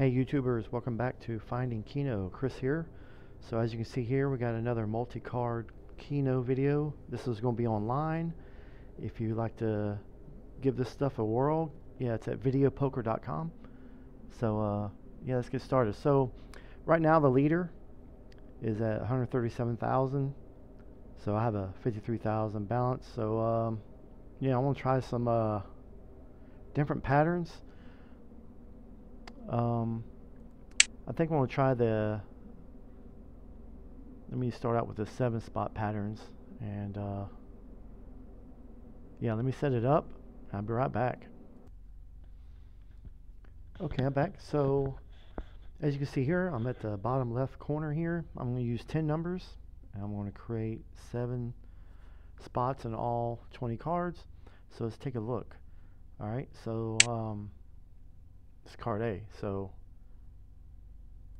Hey YouTubers, welcome back to Finding Keno. Chris here. So as you can see here, we got another multi-card Keno video. This is going to be online. If you like to give this stuff a whirl, yeah, it's at videopoker.com. So uh, yeah, let's get started. So right now the leader is at 137,000. So I have a 53,000 balance. So um, yeah, I want to try some uh, different patterns. Um, I think I'm going to try the, let me start out with the seven spot patterns and uh, yeah, let me set it up. I'll be right back. Okay, I'm back. So as you can see here, I'm at the bottom left corner here. I'm going to use 10 numbers and I'm going to create seven spots in all 20 cards. So let's take a look. All right, so um, it's card A. So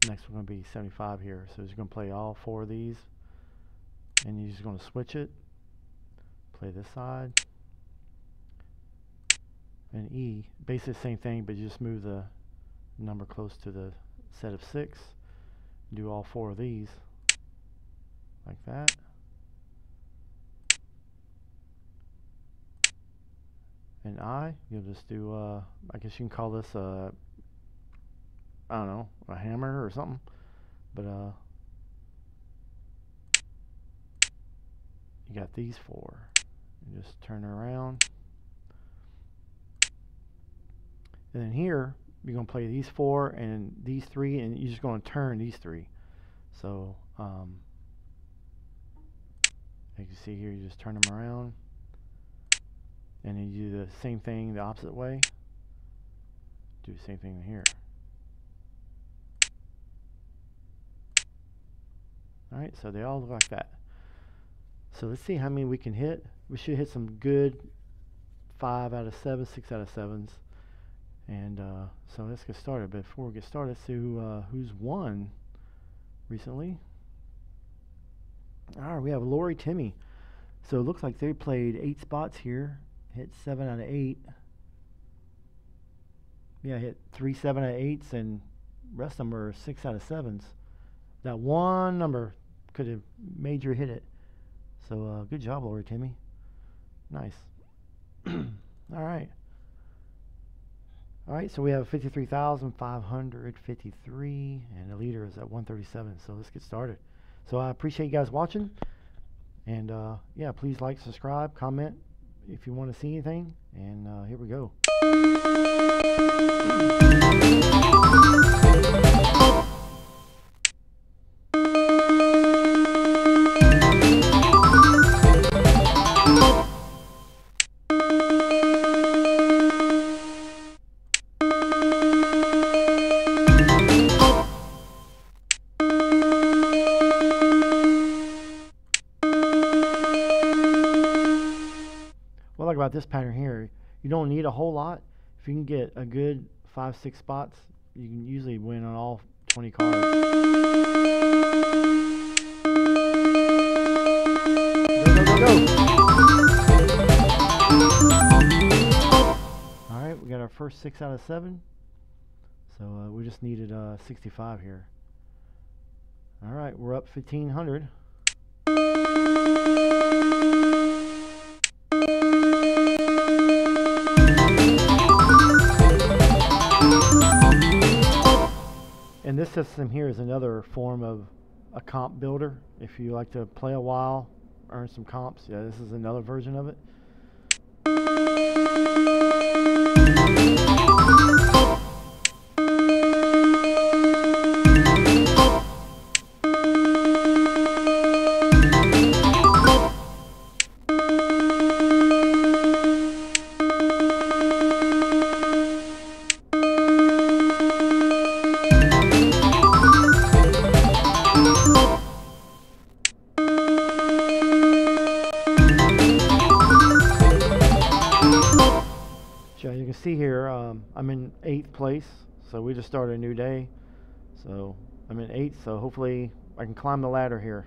next we're going to be 75 here. So you're going to play all four of these. And you're just going to switch it. Play this side. And E, basically the same thing, but you just move the number close to the set of six. Do all four of these. Like that. And I, you'll just do, uh, I guess you can call this a, I don't know, a hammer or something, but, uh, you got these four. You just turn around. And then here, you're going to play these four and these three, and you're just going to turn these three. So, um, you see here, you just turn them around and you do the same thing the opposite way? Do the same thing here. Alright so they all look like that. So let's see how many we can hit. We should hit some good five out of seven six out of sevens. And uh, so let's get started. But before we get started let's see who, uh, who's won recently. Alright we have Lori Timmy. So it looks like they played eight spots here hit seven out of eight. Yeah, I hit three seven out of eights, and rest of them were six out of sevens. That one number could have you hit it. So uh, good job, Lori Timmy. Nice. All right. All right, so we have 53,553, and the leader is at 137. So let's get started. So I appreciate you guys watching. And uh, yeah, please like, subscribe, comment, if you want to see anything. And uh, here we go. Need a whole lot. If you can get a good five, six spots, you can usually win on all 20 cards. Go, go, go, all right, we got our first six out of seven. So uh, we just needed uh, 65 here. All right, we're up 1500. This system here is another form of a comp builder. If you like to play a while, earn some comps, yeah, this is another version of it. So we just started a new day. So I'm in eighth, so hopefully I can climb the ladder here.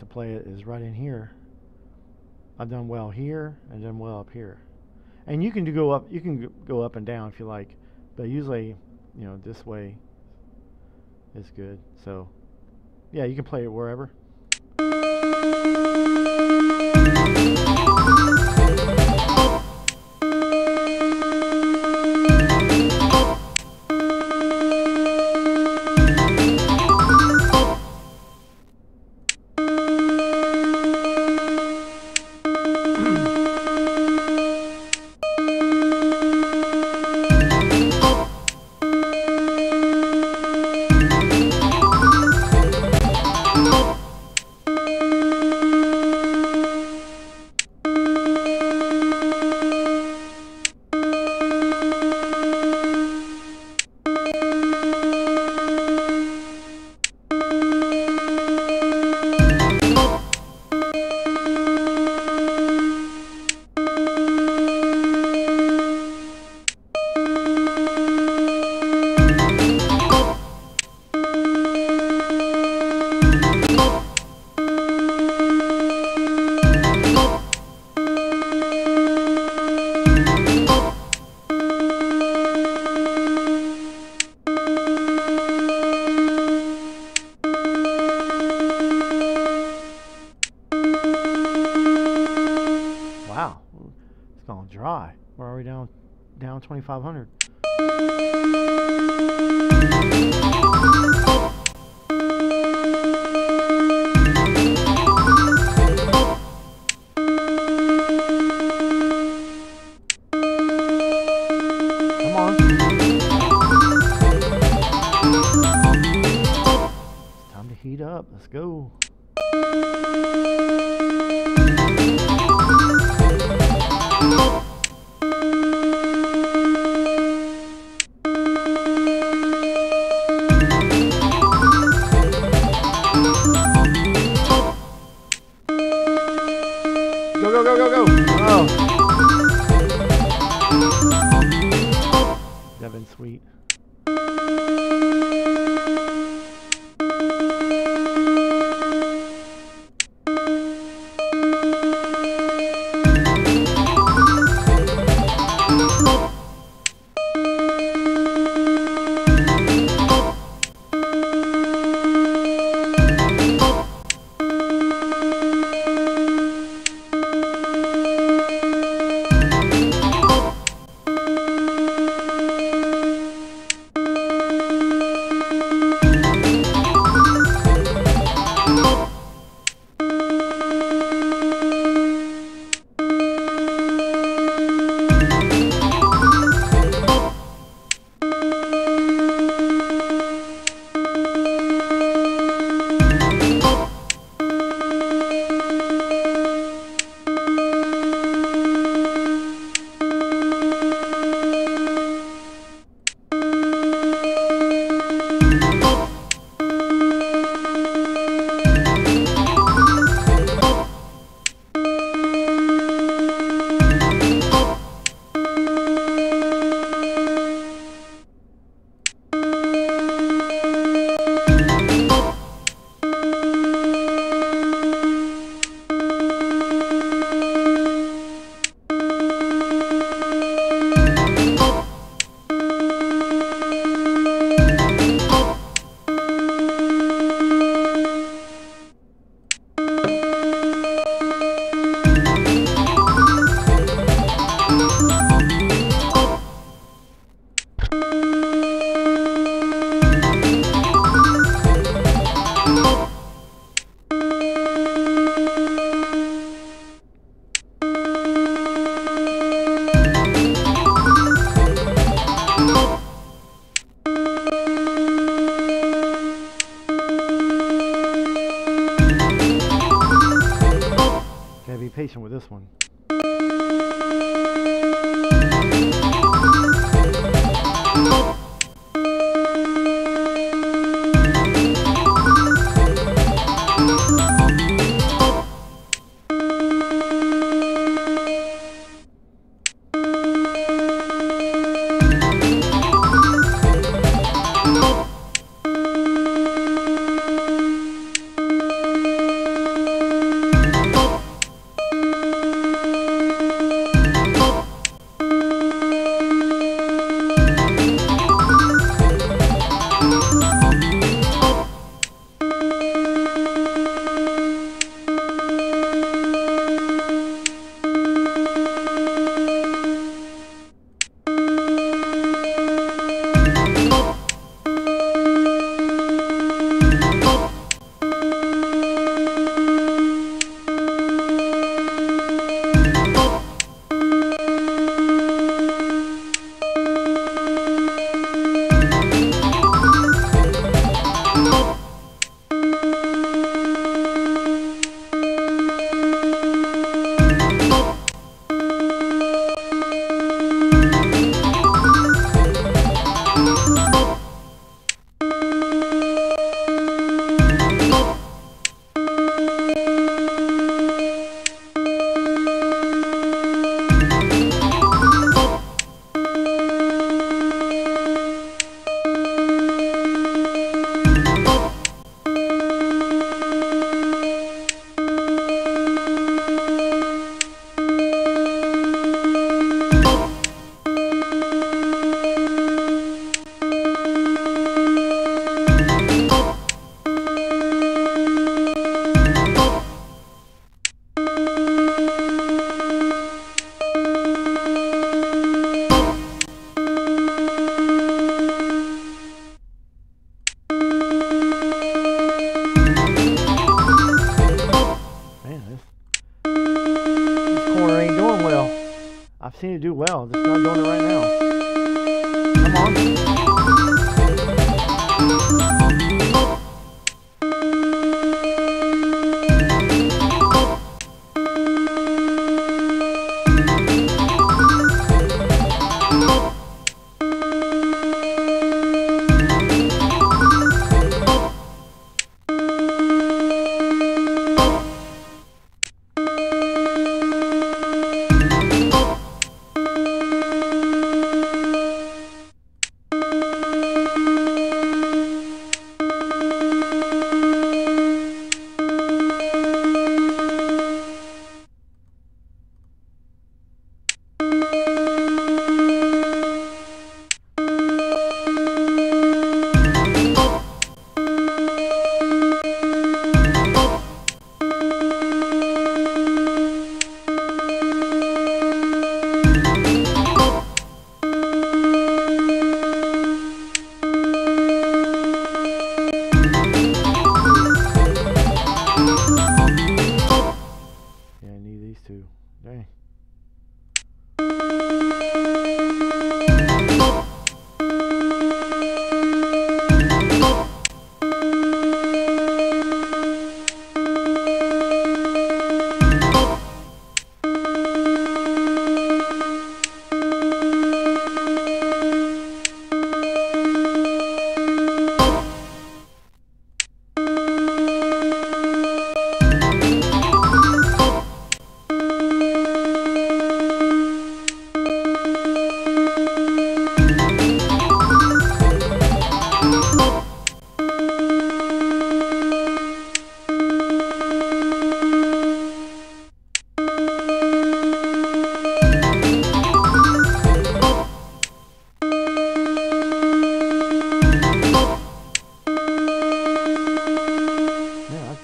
To play it is right in here. I've done well here and done well up here. And you can do go up, you can go up and down if you like, but usually, you know, this way is good. So, yeah, you can play it wherever. 2,500.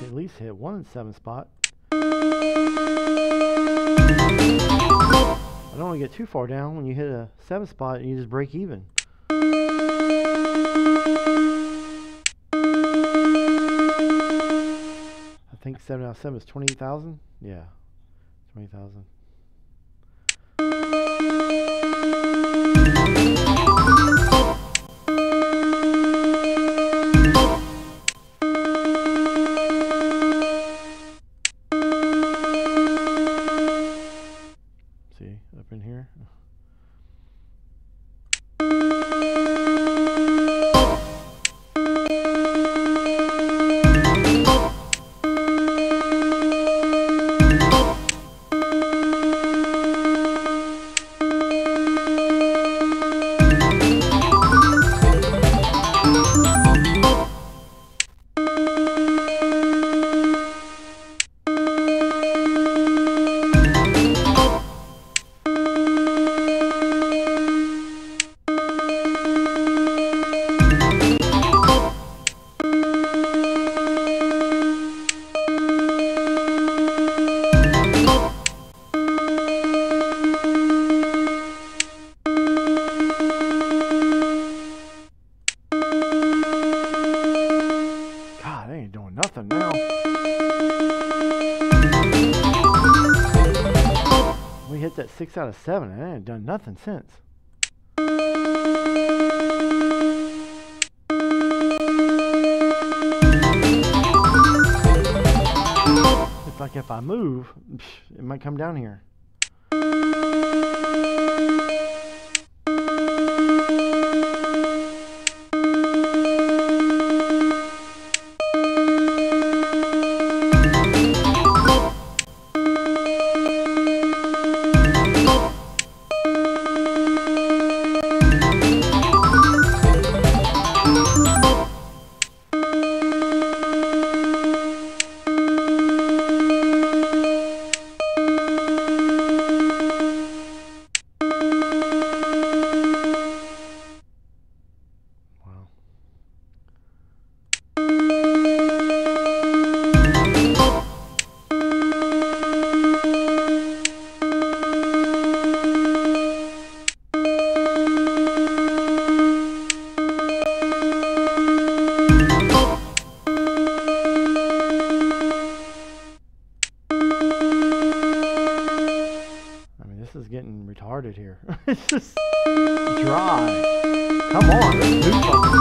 At least hit one in seven spot. I don't want to get too far down when you hit a seven spot and you just break even. I think seven out of seven is twenty-eight thousand. Yeah, twenty thousand. Out of seven, and they ain't done nothing since. It's like if I move, it might come down here. Retarded here. it's just dry. Come on,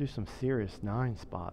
do some serious nine spots.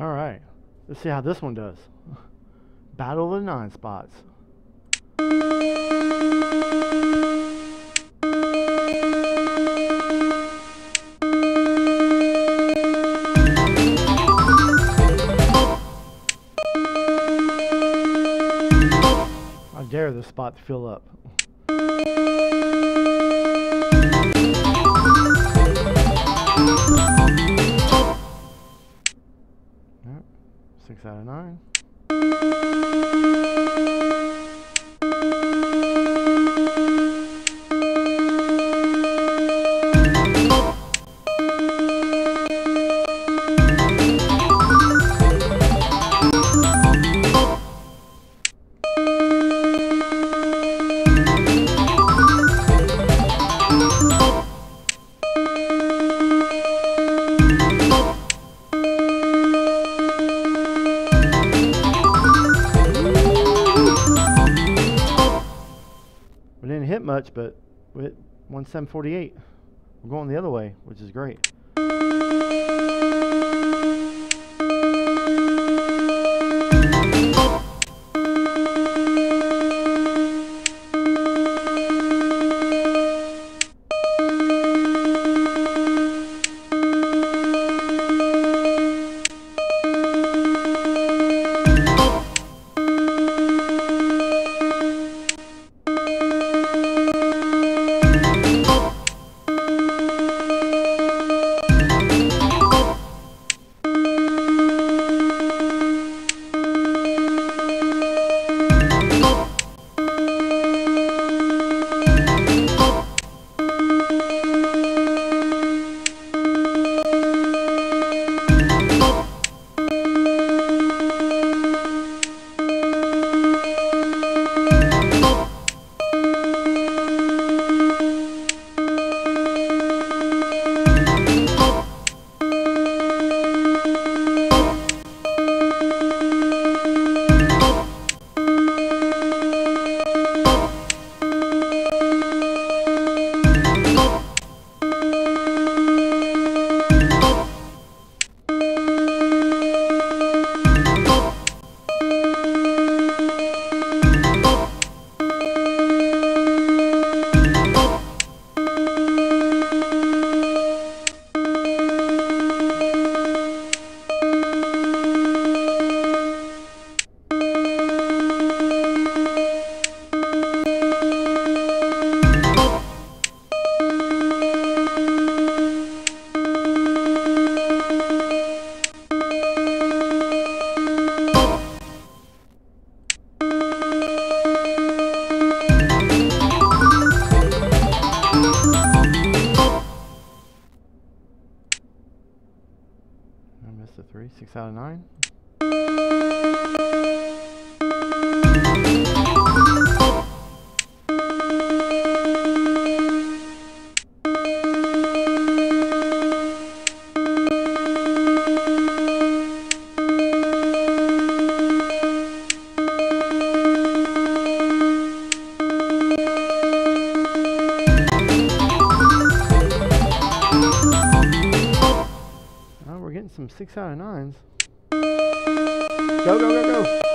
Alright. Let's see how this one does. Battle of the nine spots. I dare this spot to fill up. Six out of nine. but we hit 1748. We're going the other way, which is great. six out of nines. Go, go, go, go.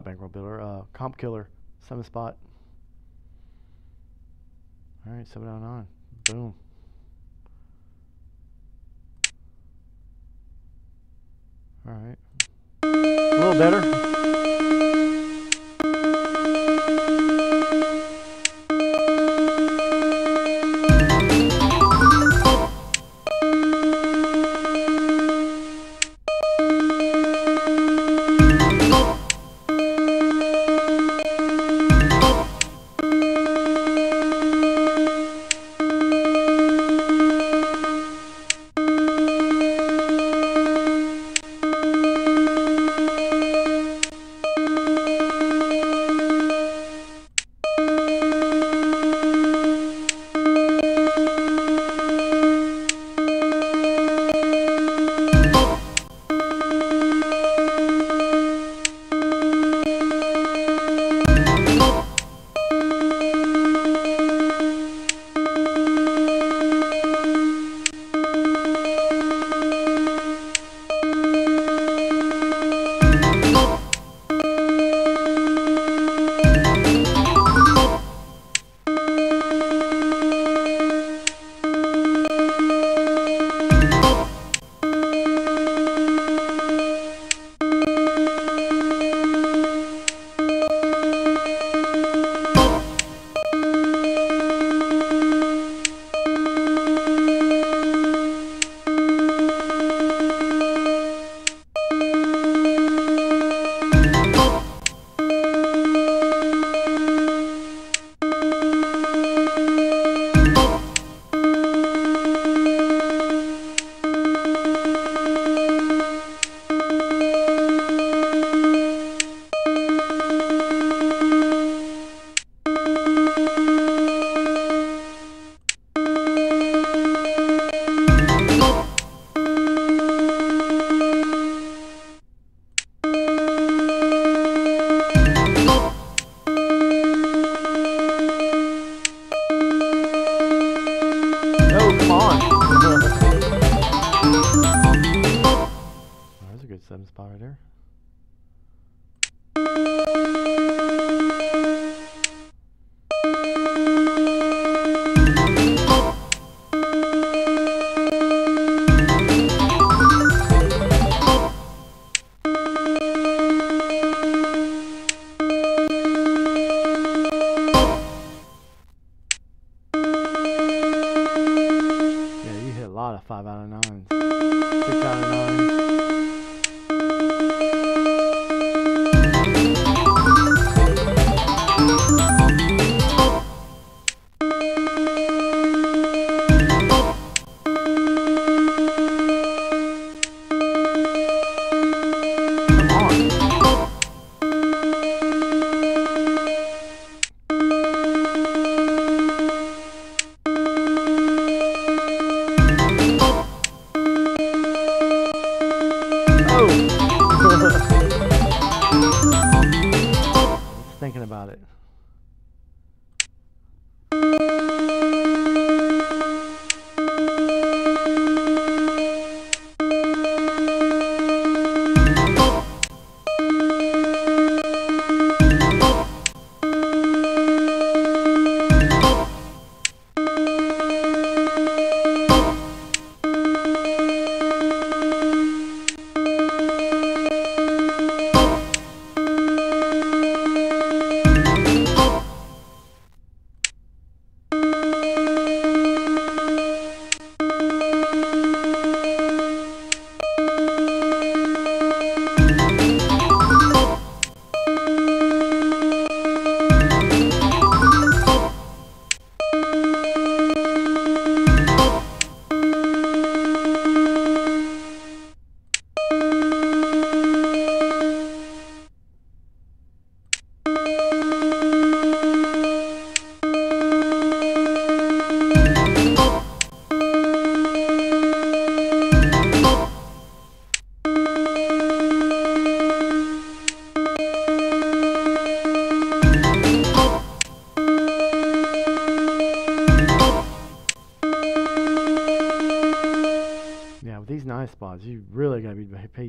not bankroll builder, uh, comp killer, seven spot. All right, seven on nine. boom. All right, a little better.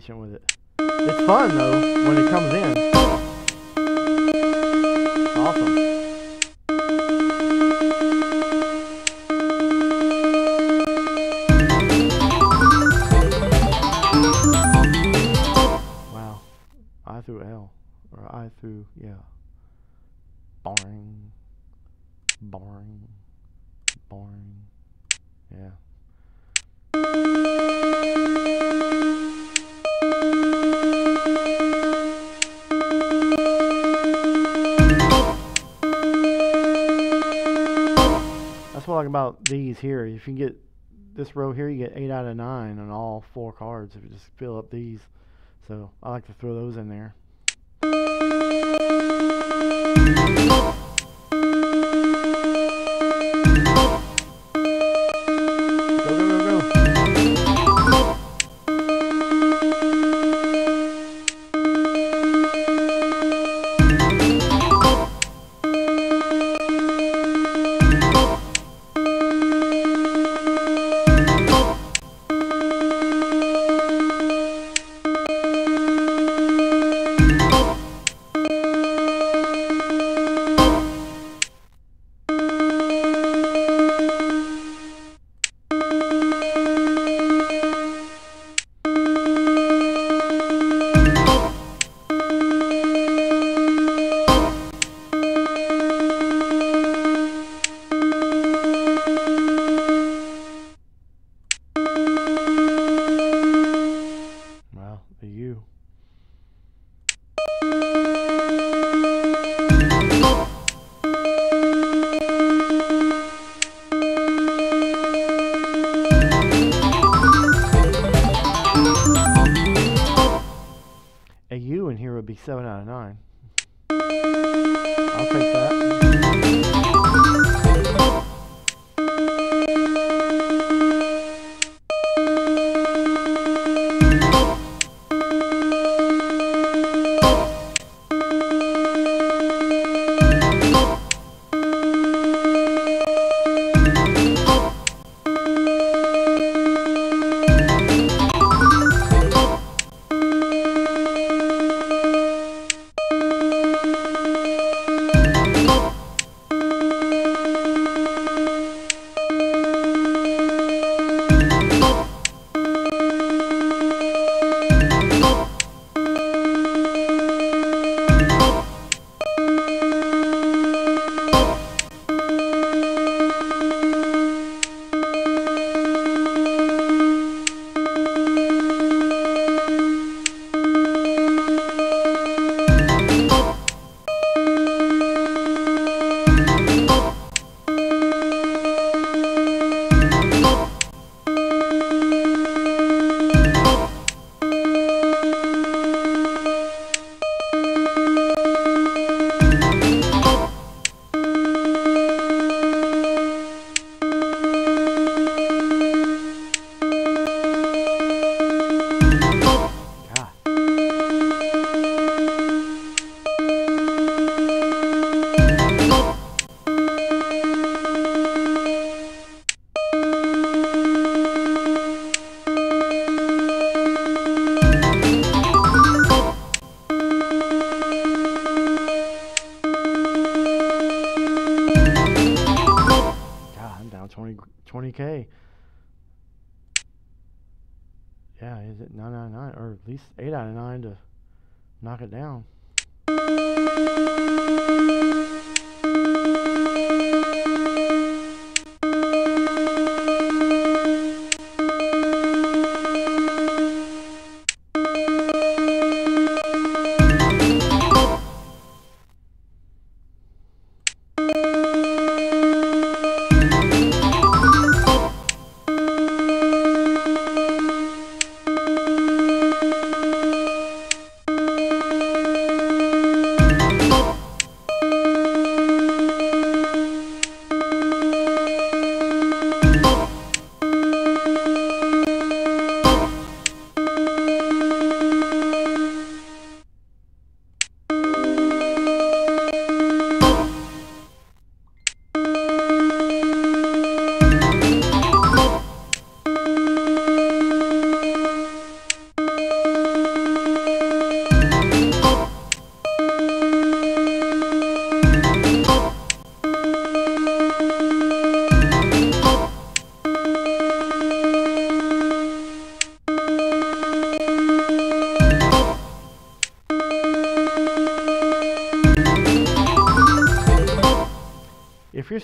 patient with it. It's fun though when it comes in. If you get this row here, you get 8 out of 9 on all four cards if you just fill up these. So I like to throw those in there.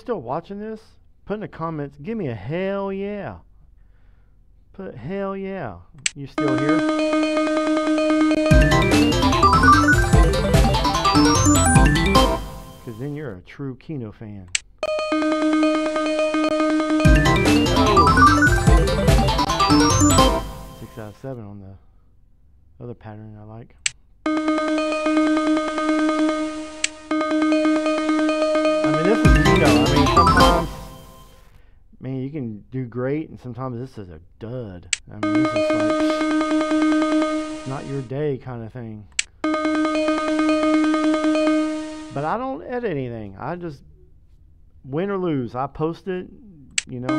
Still watching this, put in the comments, give me a hell yeah. Put hell yeah. You still here? Because then you're a true Keno fan. Six out of seven on the other pattern I like. I mean, this is you know, I mean, sometimes, man, you can do great, and sometimes this is a dud. I mean, this is like, not your day kind of thing. But I don't edit anything. I just, win or lose, I post it, you know.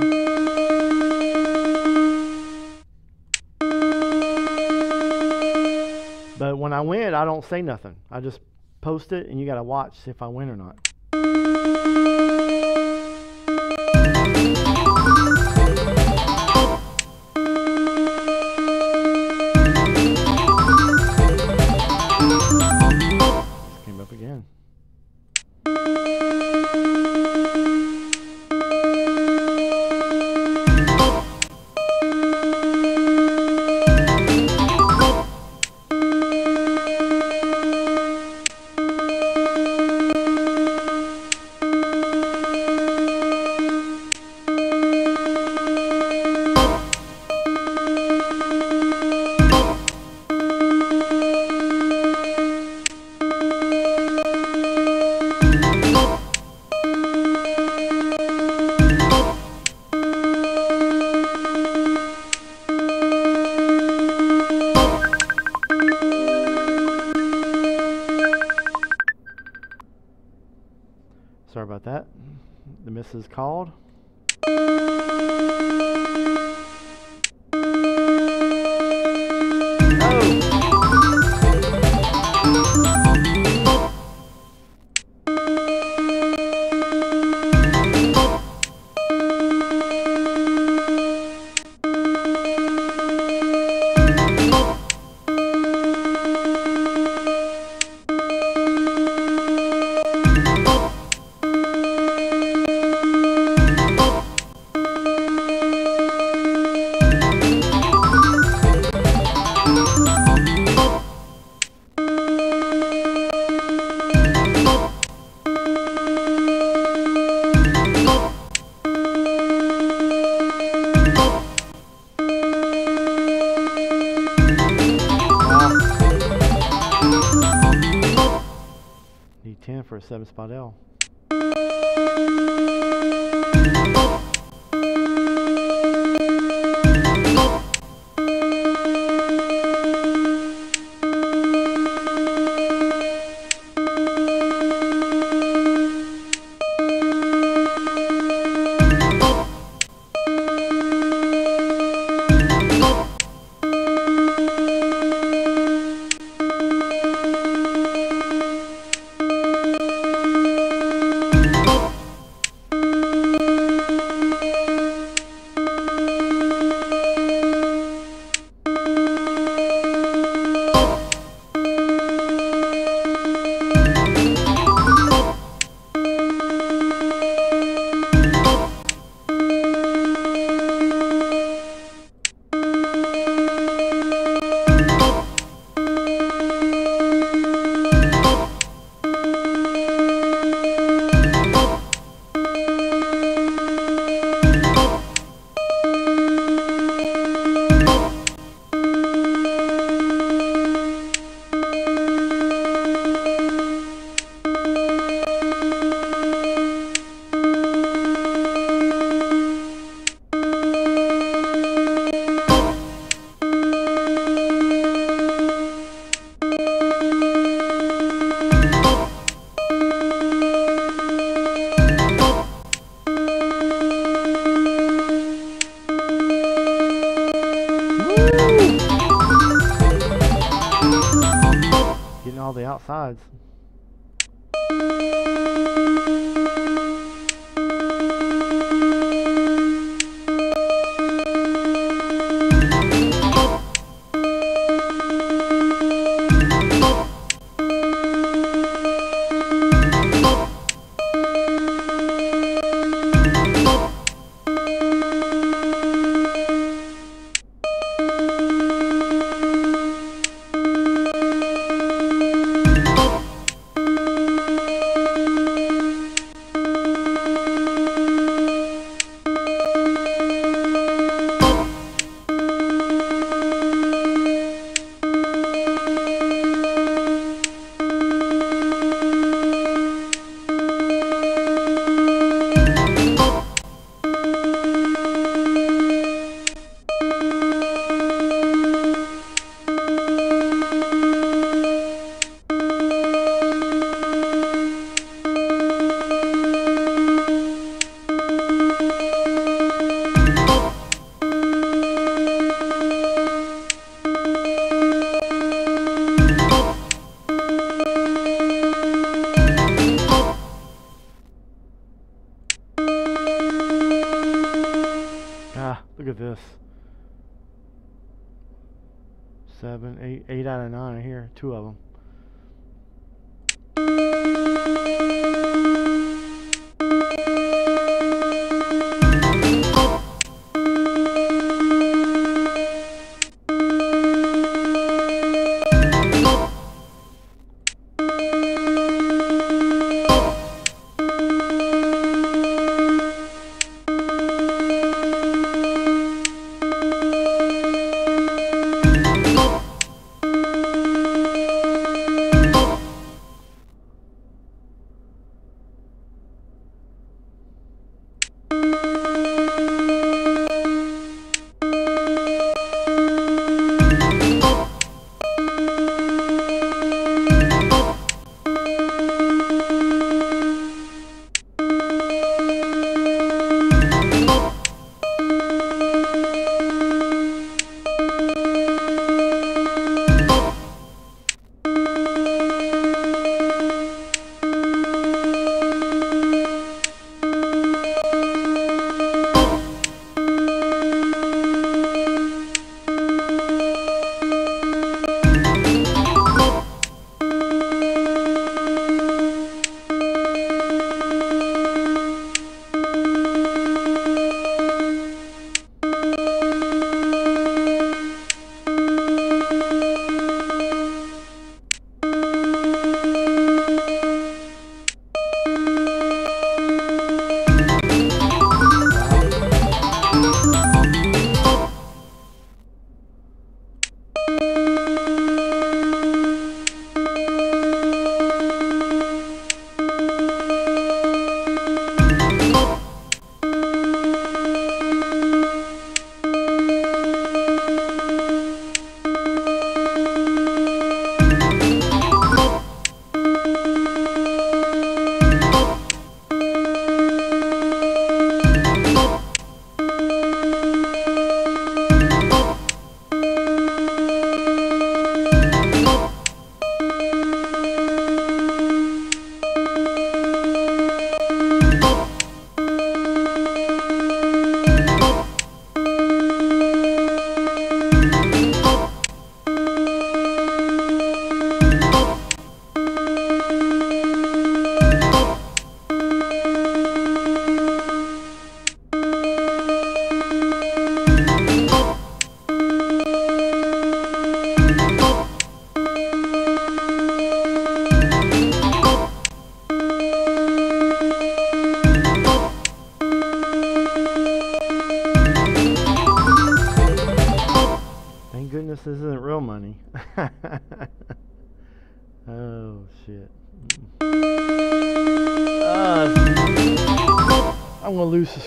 But when I win, I don't say nothing. I just post it, and you got to watch if I win or not.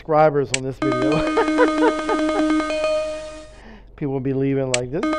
subscribers on this video. People will be leaving like this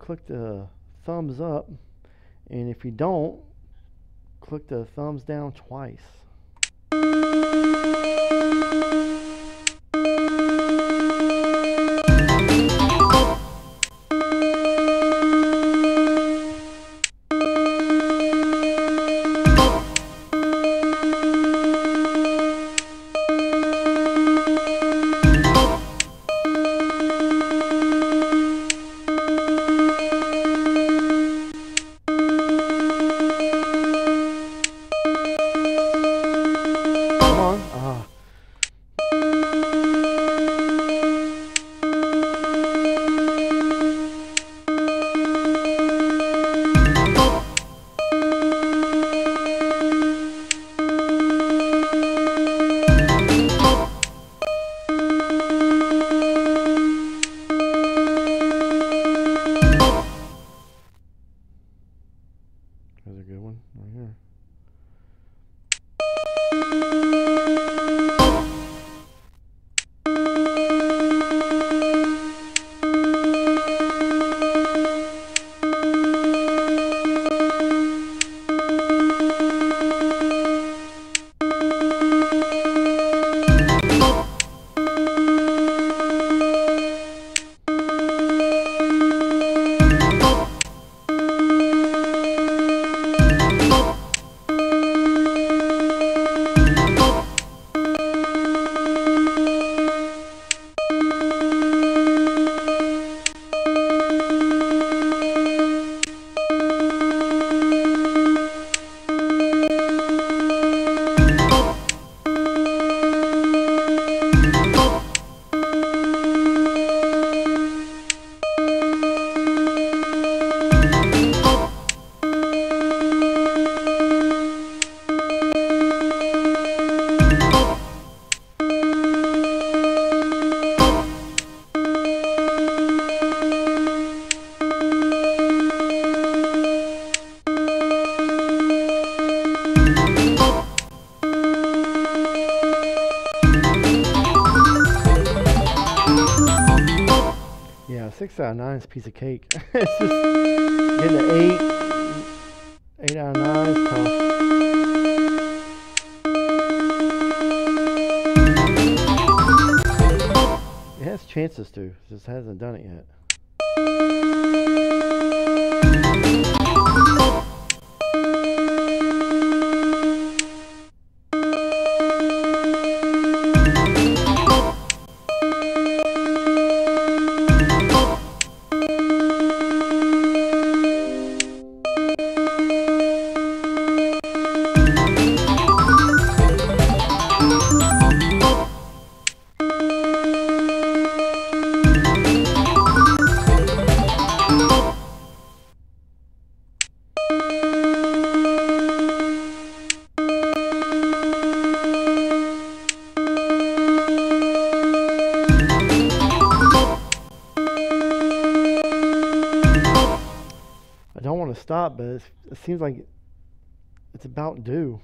click the thumbs up and if you don't click the thumbs down twice. piece of cake. seems like it's about due.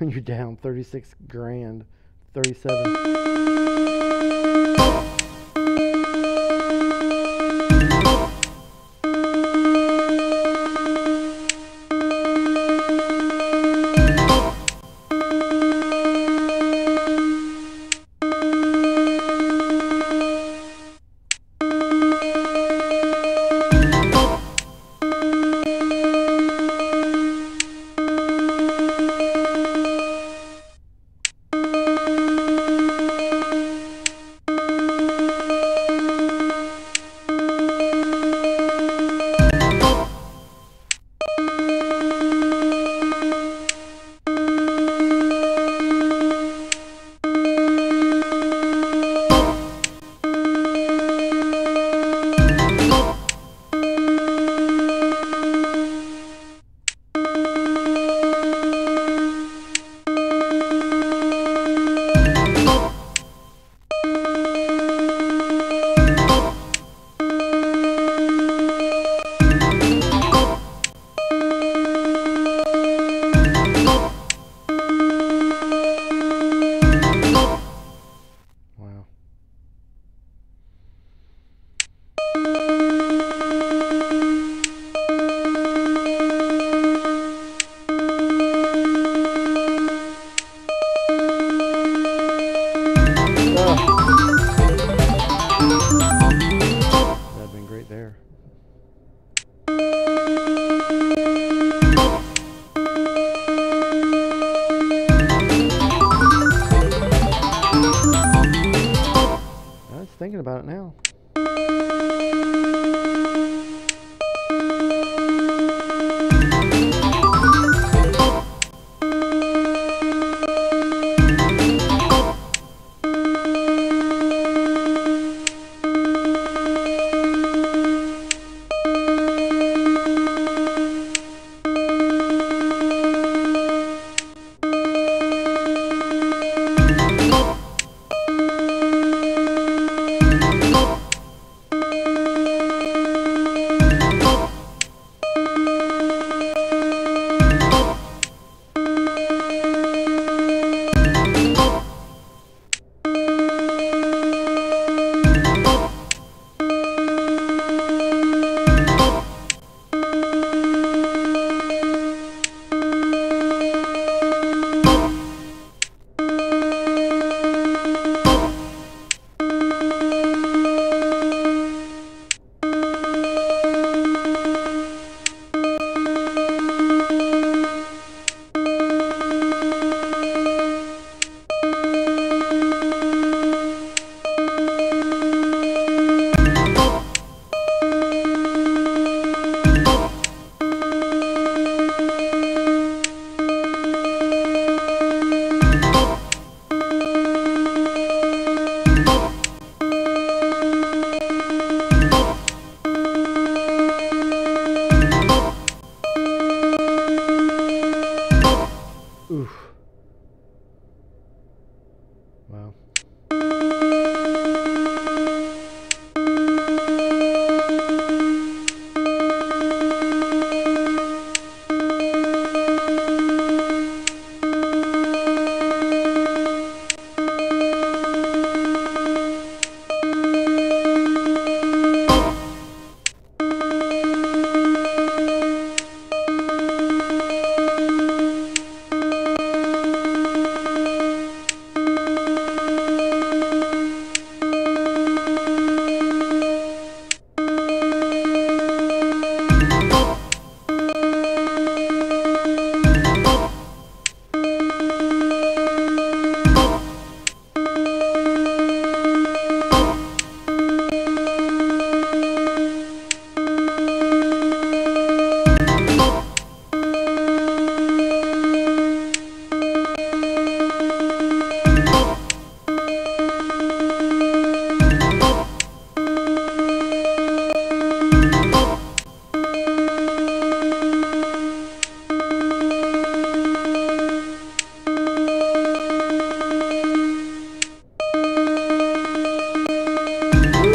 You're down thirty six grand, thirty seven.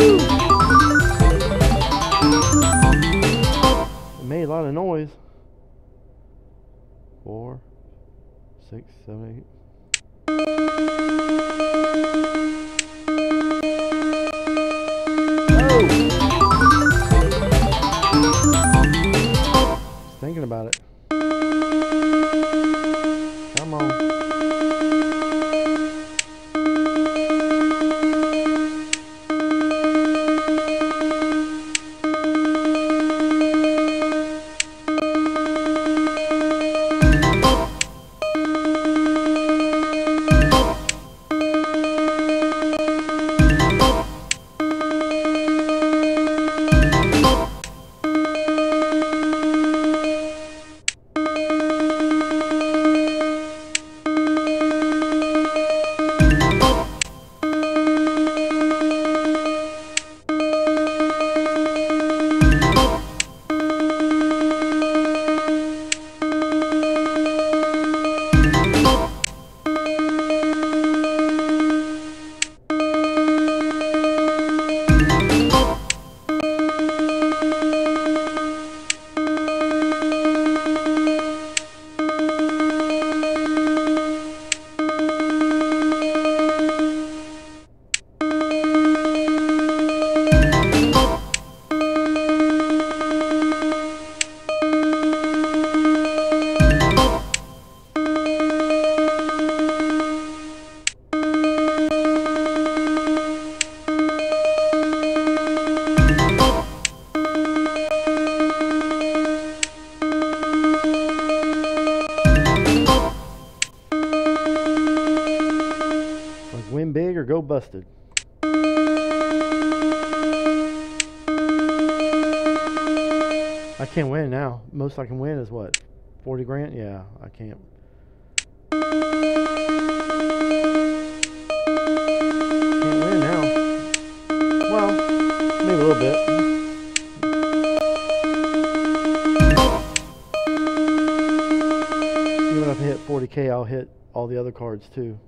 It made a lot of noise. Four, six, seven, eight. Oh! Thinking about it. Most I can win is what? 40 grand? Yeah, I can't. Can't win now. Well, maybe a little bit. Even if I hit 40k, I'll hit all the other cards too.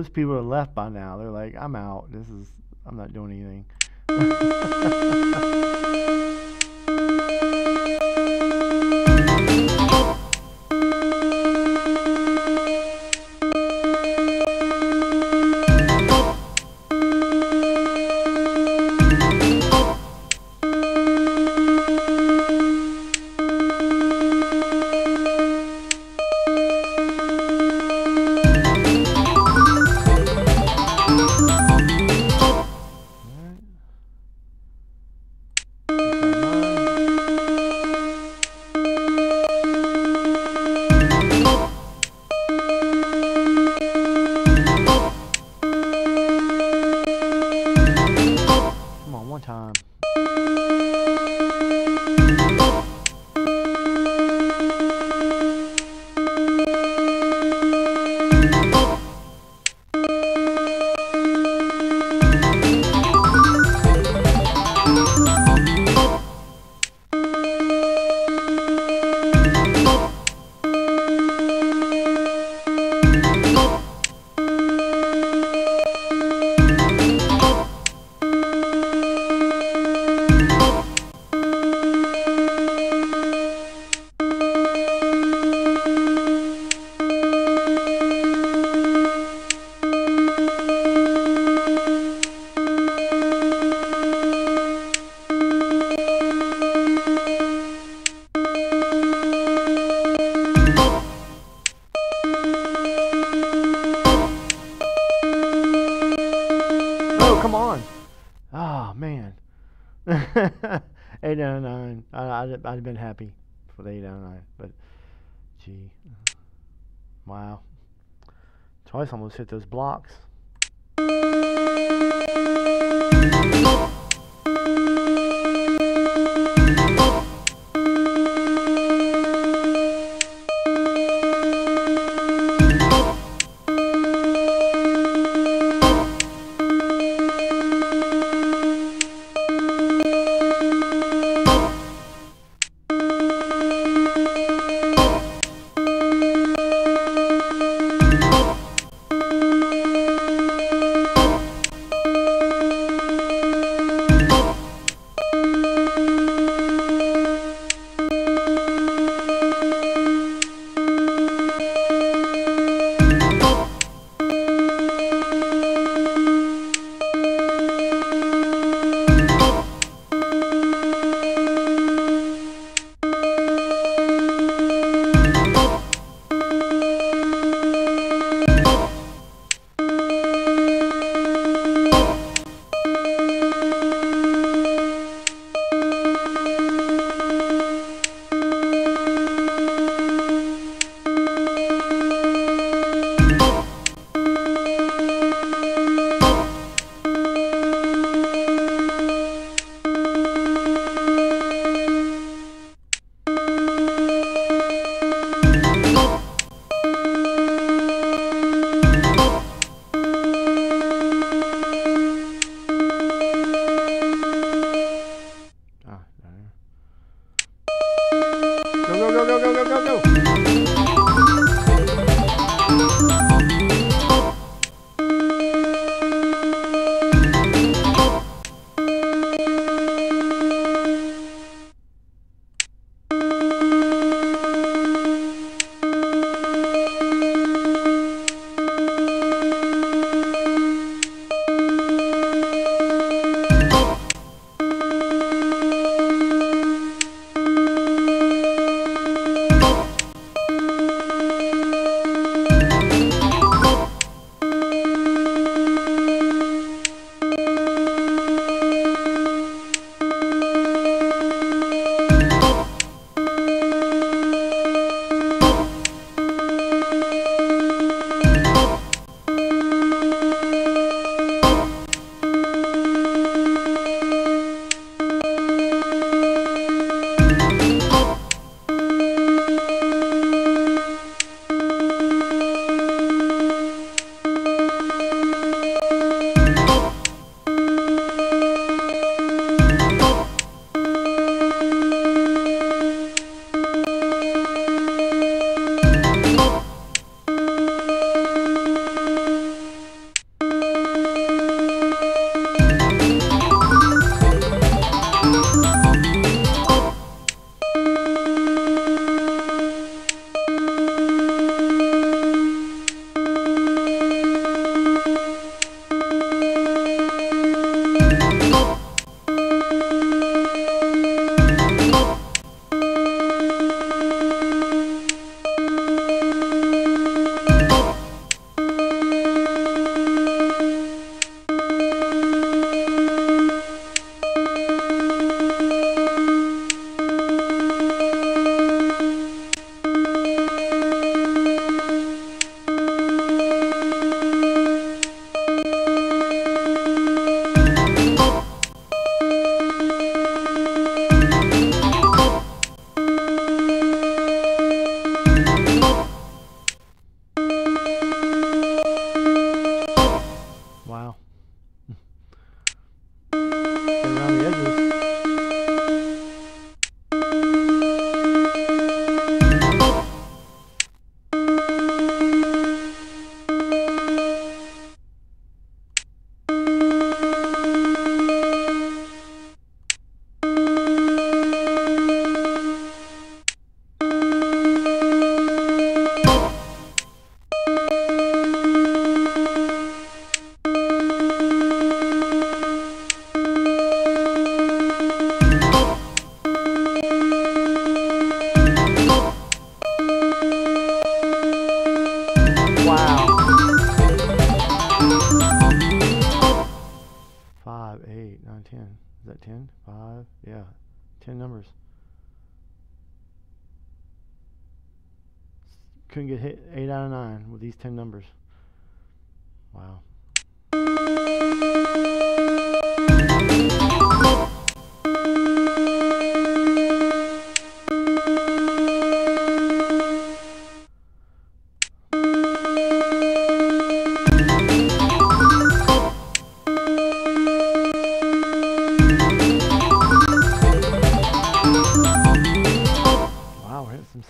Most people are left by now. They're like, I'm out. This is, I'm not doing anything. The 899. But, gee. Wow. Twice almost hit those blocks.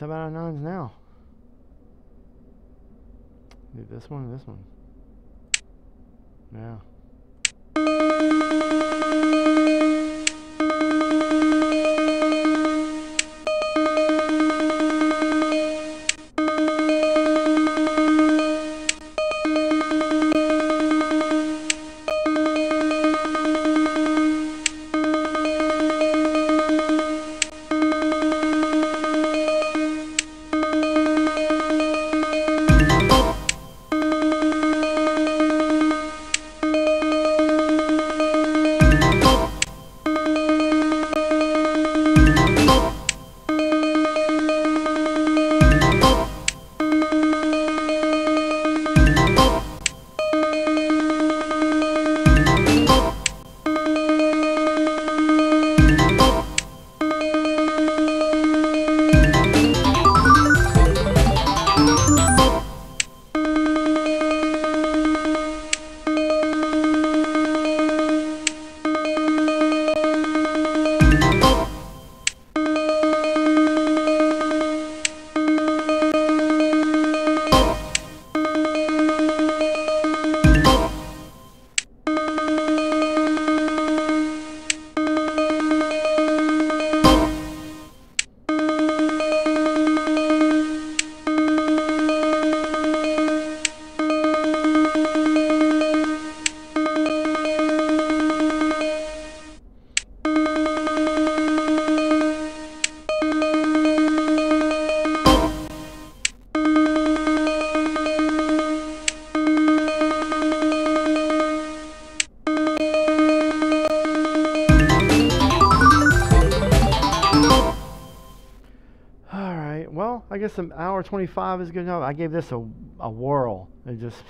Seven out of nines now. Do this one this one. Yeah. Guess an hour 25 is good enough. I gave this a, a whirl. It just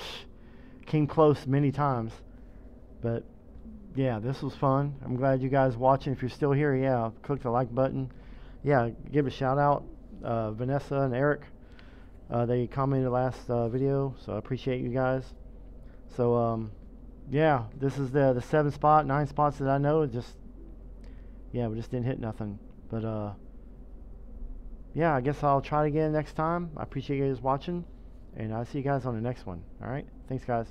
came close many times. But yeah, this was fun. I'm glad you guys watching. If you're still here, yeah, click the like button. Yeah, give a shout out uh, Vanessa and Eric. Uh, they commented last uh, video, so I appreciate you guys. So um, yeah, this is the the seven spot, nine spots that I know. Just yeah, we just didn't hit nothing. But uh, yeah, I guess I'll try it again next time. I appreciate you guys watching, and I'll see you guys on the next one. All right, thanks, guys.